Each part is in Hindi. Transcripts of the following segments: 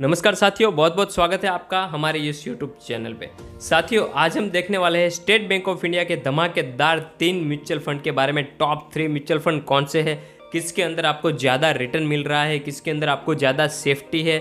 नमस्कार साथियों बहुत बहुत स्वागत है आपका हमारे इस यूट्यूब चैनल पे। साथियों, आज हम देखने वाले हैं स्टेट बैंक ऑफ़ इंडिया के धमाकेदार तीन म्यूचुअल फंड के बारे में। टॉप थ्री म्यूचुअल फंड कौन से हैं? किसके अंदर आपको ज़्यादा रिटर्न मिल रहा है? किसके अंदर आपको ज़्यादा सेफ्टी है?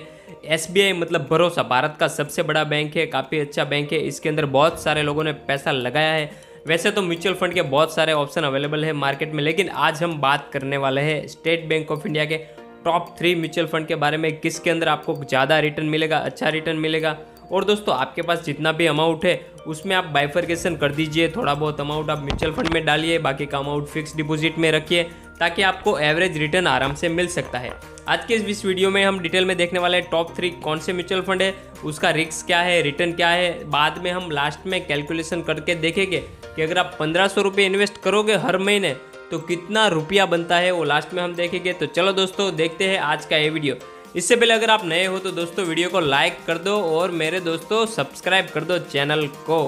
SBI मतलब भरोसा, भारत का सबसे बड़ा बैंक है, काफ़ी अच्छा बैंक है। इसके अंदर बहुत सारे लोगों ने पैसा लगाया है। वैसे तो म्यूचुअल फंड के बहुत सारे ऑप्शन अवेलेबल है मार्केट में, लेकिन आज हम बात करने वाले हैं स्टेट बैंक ऑफ़ इंडिया के टॉप थ्री म्यूचुअल फंड के बारे में किसके अंदर आपको ज़्यादा रिटर्न मिलेगा अच्छा रिटर्न मिलेगा? और दोस्तों, आपके पास जितना भी अमाउंट है, उसमें आप बाइफर्गेशन कर दीजिए। थोड़ा बहुत अमाउंट आप म्यूचुअल फंड में डालिए, बाकी का अमाउंट फिक्स डिपॉजिट में रखिए, ताकि आपको एवरेज रिटर्न आराम से मिल सकता है। आज के इस वीडियो में हम डिटेल में देखने वाले हैं टॉप थ्री कौन से म्यूचुअल फंड है, उसका रिस्क क्या है रिटर्न क्या है। बाद में हम लास्ट में कैलकुलेशन करके देखेंगे कि अगर आप पंद्रह सौ इन्वेस्ट करोगे हर महीने तो कितना रुपया बनता है वो लास्ट में हम देखेंगे। तो चलो दोस्तों, देखते हैं आज का ये वीडियो इससे पहले अगर आप नए हो तो दोस्तों वीडियो को लाइक कर दो और मेरे दोस्तों सब्सक्राइब कर दो चैनल को।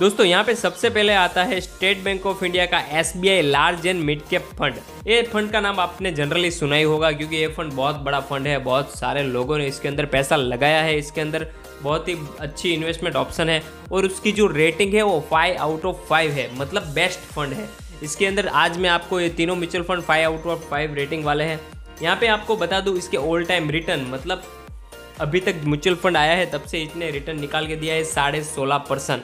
दोस्तों, यहाँ पे सबसे पहले आता है स्टेट बैंक ऑफ़ इंडिया का SBI large and mid cap fund ये फंड का नाम आपने जनरली सुना ही होगा, क्योंकि ये फंड बहुत बड़ा फंड है, बहुत सारे लोगों ने इसके अंदर पैसा लगाया है, इसके अंदर बहुत ही अच्छी इन्वेस्टमेंट ऑप्शन है और उसकी जो रेटिंग है वो फाइव आउट ऑफ़ फाइव है मतलब बेस्ट फंड है। इसके अंदर आज मैं आपको ये तीनों mutual fund five out of five rating वाले हैं। यहाँ पे आपको बता दूँ, इसके ऑल टाइम रिटर्न मतलब अभी तक म्यूचुअल फंड आया है, तब से इसने रिटर्न निकाल के दिया है साढ़े सोलह परसेंट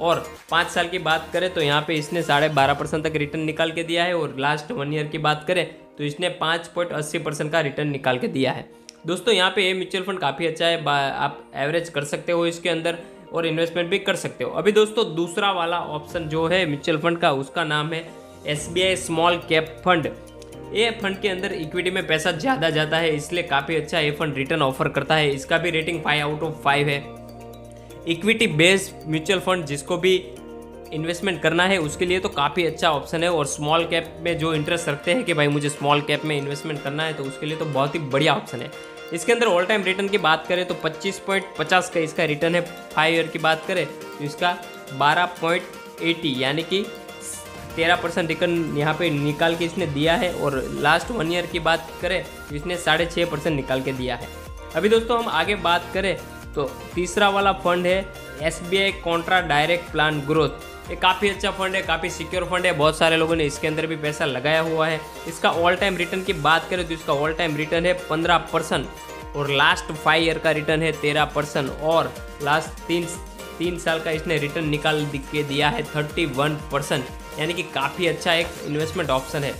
और पाँच साल की बात करें तो यहाँ पे इसने साढ़े बारह परसेंट तक रिटर्न निकाल के दिया है, और लास्ट वन ईयर की बात करें तो इसने पाँच पॉइंट अस्सी परसेंट का रिटर्न निकाल के दिया है। दोस्तों, यहाँ पे ये म्यूचुअल फंड काफ़ी अच्छा है आप एवरेज कर सकते हो इसके अंदर। और इन्वेस्टमेंट भी कर सकते हो। अभी दोस्तों, दूसरा वाला ऑप्शन जो है म्यूचुअल फंड का, उसका नाम है एसबीआई स्मॉल कैप फंड ये फंड के अंदर इक्विटी में पैसा ज़्यादा जाता है, इसलिए काफ़ी अच्छा ये फंड रिटर्न ऑफ़र करता है। इसका भी rating five out of five है। इक्विटी बेस्ड म्यूचुअल फंड जिसको भी इन्वेस्टमेंट करना है, उसके लिए तो काफ़ी अच्छा ऑप्शन है। और स्मॉल कैप में जो इंटरेस्ट रखते हैं कि भाई मुझे स्मॉल कैप में इन्वेस्टमेंट करना है तो उसके लिए तो बहुत ही बढ़िया ऑप्शन है। इसके अंदर ऑल टाइम रिटर्न की बात करें तो पच्चीस पॉइंट पचास का इसका रिटर्न है। फाइव ईयर की बात करें तो इसका बारह पॉइंट एटी, यानी कि तेरह परसेंट रिटर्न यहाँ पे निकाल के इसने दिया है और लास्ट वन ईयर की बात करें तो इसने साढ़े छः परसेंट निकाल के दिया है। अभी दोस्तों हम आगे बात करें तो तीसरा वाला फंड है S B I contra direct plan growth ये काफ़ी अच्छा फंड है, काफ़ी सिक्योर फंड है। बहुत सारे लोगों ने इसके अंदर भी पैसा लगाया हुआ है। इसका ऑल टाइम रिटर्न की बात करें तो इसका ऑल टाइम रिटर्न है पंद्रह परसेंट और लास्ट फाइव ईयर का रिटर्न है तेरह परसेंट और लास्ट तीन तीन साल का इसने रिटर्न निकाल के दिया है थर्टी वन परसेंट यानी कि काफ़ी अच्छा एक इन्वेस्टमेंट ऑप्शन है।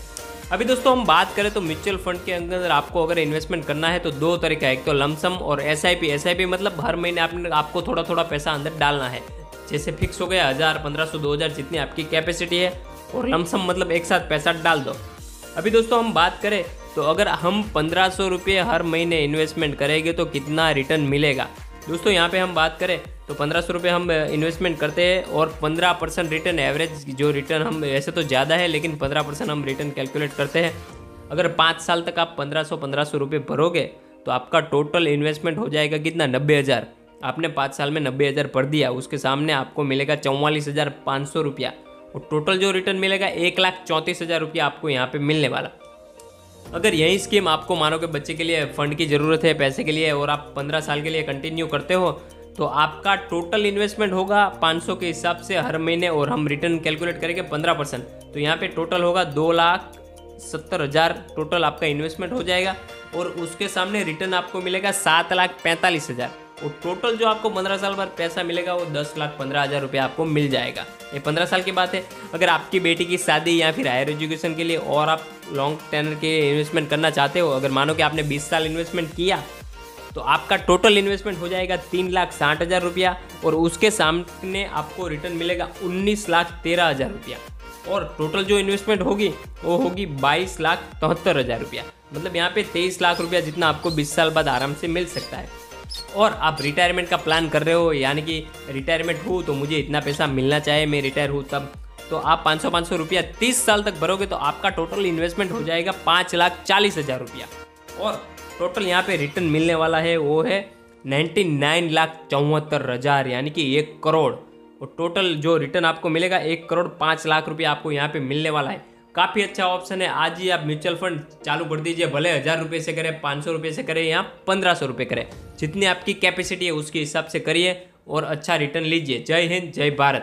अभी दोस्तों हम बात करें तो म्यूचुअल फंड के अंदर आपको अगर इन्वेस्टमेंट करना है तो दो तरीका है। एक तो लमसम और S I P S I P मतलब हर महीने आपने, आपको थोड़ा थोड़ा पैसा अंदर डालना है। जैसे फिक्स हो गया, हज़ार, पंद्रह सौ, दो हज़ार जितनी आपकी कैपेसिटी है, और लमसम मतलब एक साथ पैसा डाल दो। अभी दोस्तों हम बात करें तो अगर हम पंद्रह सौ रुपये हर महीने इन्वेस्टमेंट करेंगे तो कितना रिटर्न मिलेगा? दोस्तों यहाँ पे हम बात करें तो पंद्रह सौ रुपये हम इन्वेस्टमेंट करते हैं, और पंद्रह परसेंट रिटर्न एवरेज जो रिटर्न हम, वैसे तो ज़्यादा है, लेकिन पंद्रह परसेंट हम रिटर्न कैलकुलेट करते हैं। अगर पाँच साल तक आप पंद्रह सौ पंद्रह सौ रुपये भरोगे तो आपका टोटल इन्वेस्टमेंट हो जाएगा कितना? नब्बे हज़ार। आपने पाँच साल में नब्बे हज़ार पढ़ दिया, उसके सामने आपको मिलेगा चौवालीस हज़ार पाँच सौ रुपया। और टोटल जो रिटर्न मिलेगा, एक लाख चौंतीस हज़ार रुपया आपको यहाँ पे मिलने वाला। अगर यही स्कीम आपको मानो कि बच्चे के लिए फ़ंड की ज़रूरत है, पैसे के लिए, और आप पंद्रह साल के लिए कंटिन्यू करते हो तो आपका टोटल इन्वेस्टमेंट होगा 500 के हिसाब से हर महीने, और हम रिटर्न कैलकुलेट करेंगे 15 परसेंट तो यहाँ पे टोटल होगा दो लाख सत्तर हज़ार टोटल आपका इन्वेस्टमेंट हो जाएगा, और उसके सामने रिटर्न आपको मिलेगा सात लाख पैंतालीस हज़ार। और टोटल जो आपको पंद्रह साल बाद पैसा मिलेगा, वो दस लाख पंद्रह हज़ार रुपये आपको मिल जाएगा। ये पंद्रह साल की बात है। अगर आपकी बेटी की शादी या फिर हायर एजुकेशन के लिए और आप लॉन्ग टेनर के इन्वेस्टमेंट करना चाहते हो, अगर मानो कि आपने बीस साल इन्वेस्टमेंट किया तो आपका टोटल इन्वेस्टमेंट हो जाएगा तीन लाख साठ हज़ार रुपया और उसके सामने आपको रिटर्न मिलेगा उन्नीस लाख तेरह हज़ार रुपया। और टोटल जो इन्वेस्टमेंट होगी, वो होगी बाईस लाख तिहत्तर हज़ार रुपया। मतलब यहाँ पे तेईस लाख रुपया जितना आपको बीस साल बाद आराम से मिल सकता है। और आप रिटायरमेंट का प्लान कर रहे हो, यानी कि रिटायरमेंट हो तो मुझे इतना पैसा मिलना चाहिए, मैं रिटायर हूँ तब। तो आप पाँच सौ पाँच सौ रुपया तीस साल तक भरोगे तो आपका टोटल इन्वेस्टमेंट हो जाएगा पाँच लाख चालीस हज़ार रुपया। और टोटल यहाँ पे रिटर्न मिलने वाला है, वो है नाइन्टी नाइन लाख चौहत्तर हज़ार, यानी कि एक करोड़। और टोटल जो रिटर्न आपको मिलेगा, एक करोड़ पाँच लाख रुपया आपको यहाँ पे मिलने वाला है। काफ़ी अच्छा ऑप्शन है। आज ही आप म्यूचुअल फंड चालू कर दीजिए। भले हज़ार रुपये से करें, पाँच सौ रुपये से करें या पंद्रह सौ रुपये करें। जितनी आपकी कैपेसिटी है, उसके हिसाब से करिए और अच्छा रिटर्न लीजिए। जय हिंद, जय भारत।